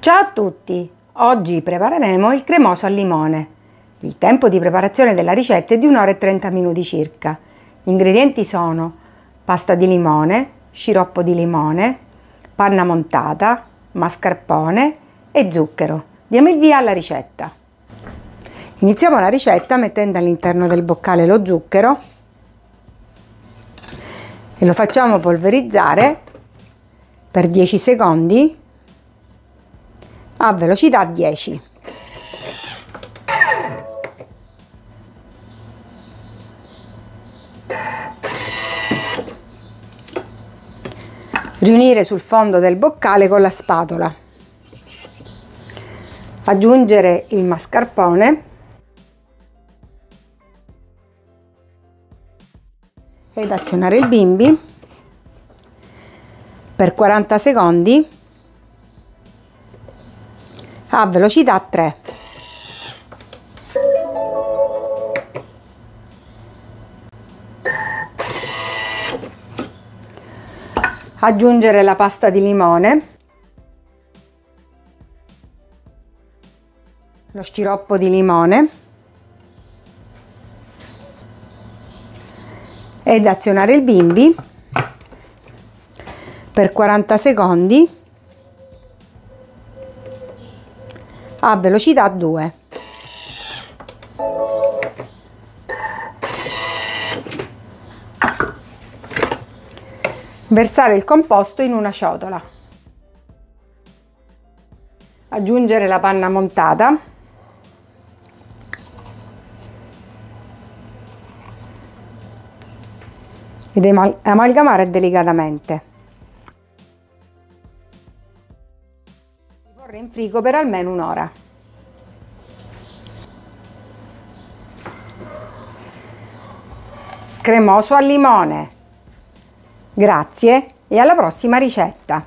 Ciao a tutti! Oggi prepareremo il cremoso al limone. Il tempo di preparazione della ricetta è di 1 ora e 30 minuti circa. Gli ingredienti sono pasta di limone, sciroppo di limone, panna montata, mascarpone e zucchero. Diamo il via alla ricetta. Iniziamo la ricetta mettendo all'interno del boccale lo zucchero e lo facciamo polverizzare per 10 secondi a velocità 10. Riunire sul fondo del boccale con la spatola. Aggiungere il mascarpone ed azionare il bimbi per 40 secondi a velocità 3. Aggiungere la pasta di limone, lo sciroppo di limone. Ed azionare il bimbi. Per 40 secondi a velocità 2. Versare il composto in una ciotola. Aggiungere la panna montata. Ed amalgamare delicatamente. Porre in frigo per almeno un'ora. Cremoso al limone. Grazie e alla prossima ricetta!